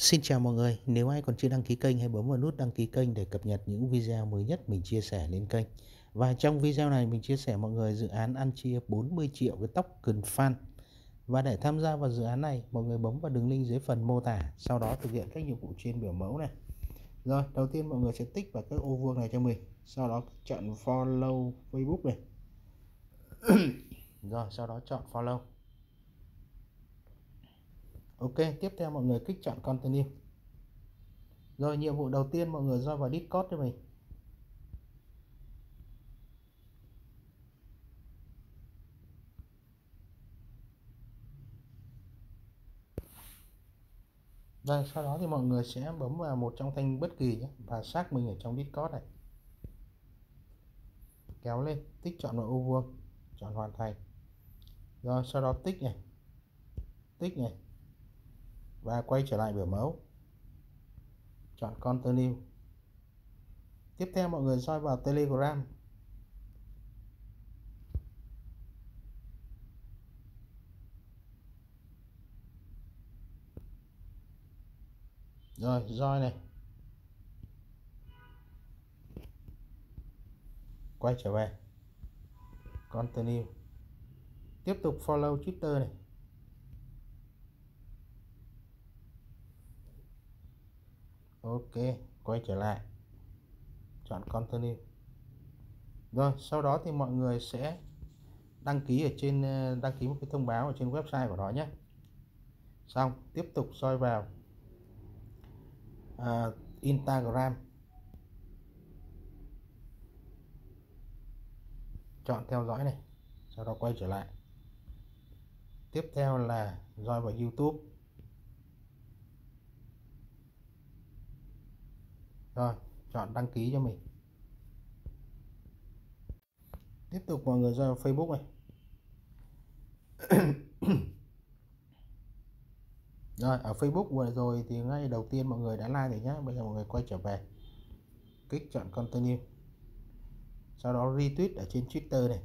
Xin chào mọi người, nếu ai còn chưa đăng ký kênh hãy bấm vào nút đăng ký kênh để cập nhật những video mới nhất mình chia sẻ lên kênh. Và trong video này mình chia sẻ mọi người dự án ăn chia 40 triệu với tóc cần fan. Và để tham gia vào dự án này, mọi người bấm vào đường link dưới phần mô tả, sau đó thực hiện các nhiệm vụ trên biểu mẫu này. Rồi, đầu tiên mọi người sẽ tích vào các ô vuông này cho mình, sau đó chọn follow Facebook này. Rồi, sau đó chọn follow. Ok, tiếp theo mọi người kích chọn continue. Rồi nhiệm vụ đầu tiên mọi người roi vào Discord cho mình. đây sau đó thì mọi người sẽ bấm vào một trong thanh bất kỳ nhé và xác mình ở trong Discord này. Kéo lên, tích chọn vào ô vuông, chọn hoàn thành. Rồi sau đó tích này. Tích này, và quay trở lại biểu mẫu. Chọn continue tiếp theo mọi người soi vào telegram. Rồi roi này. Quay trở về. Continue tiếp tục follow twitter này. Ok quay trở lại. Chọn continue rồi sau đó thì mọi người sẽ đăng ký ở trên ờ, đăng ký một cái thông báo ở trên website của nó nhé. Xong tiếp tục soi vào uh, Instagram. Chọn theo dõi này sau đó quay trở lại. Tiếp theo là roi vào YouTube. Rồi, chọn đăng ký cho mình. Tiếp tục mọi người ra Facebook này. Rồi, ở Facebook vừa rồi thì ngay đầu tiên mọi người đã like rồi nhé bây giờ mọi người quay trở về. Kích chọn continue. Sau đó retweet ở trên Twitter này.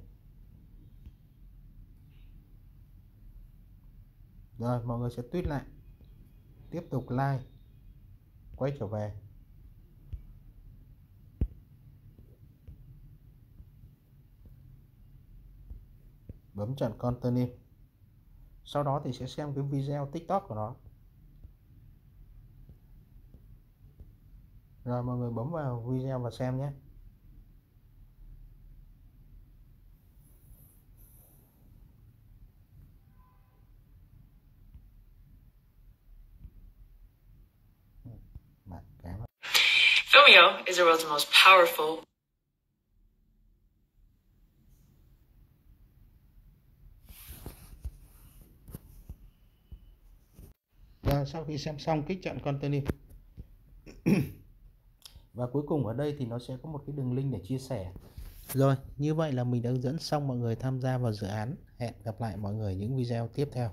Rồi, mọi người sẽ tweet lại. Tiếp tục like. Quay trở về. Bấm chọn continue sau đó thì sẽ xem cái video tiktok của nó. Rồi, mọi người bấm vào video và xem nhé. Vimeo is the world's most powerful Và sau khi xem xong kích chọn continue. và cuối cùng ở đây thì nó sẽ có một cái đường link để chia sẻ. Rồi, như vậy là mình đã hướng dẫn xong mọi người tham gia vào dự án. Hẹn gặp lại mọi người những video tiếp theo.